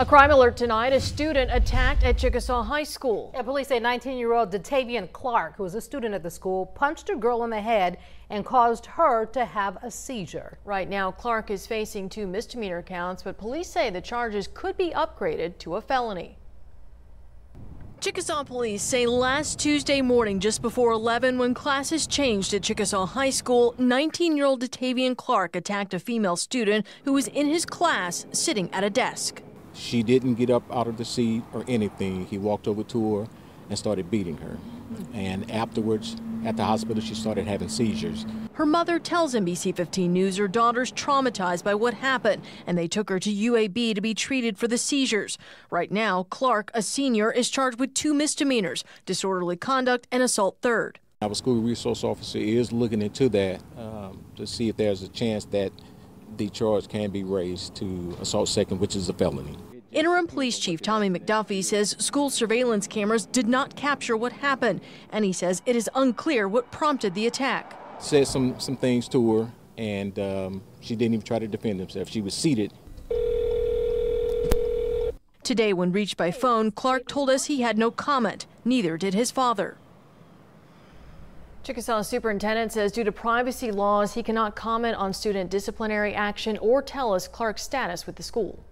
A crime alert tonight. A student attacked at Chickasaw High School. Yeah, police say 19-year-old Detavion Clark, who was a student at the school, punched a girl in the head and caused her to have a seizure. Right now, Clark is facing two misdemeanor counts, but police say the charges could be upgraded to a felony. Chickasaw police say last Tuesday morning, just before 11, when classes changed at Chickasaw High School, 19 year old Detavion Clark attacked a female student who was in his class sitting at a desk. She didn't get up out of the seat or anything. He walked over to her and started beating her. And afterwards, at the hospital, she started having seizures. Her mother tells NBC 15 News her daughter's traumatized by what happened, and they took her to UAB to be treated for the seizures. Right now, Clark, a senior, is charged with two misdemeanors disorderly conduct and assault third. Our school resource officer is looking into that um, to see if there's a chance that the charge can be raised to assault second, which is a felony. Interim Police Chief Tommy McDuffie says school surveillance cameras did not capture what happened, and he says it is unclear what prompted the attack. Said some, some things to her, and um, she didn't even try to defend herself. She was seated. Today, when reached by phone, Clark told us he had no comment. Neither did his father. Chickasaw superintendent says due to privacy laws, he cannot comment on student disciplinary action or tell us Clark's status with the school.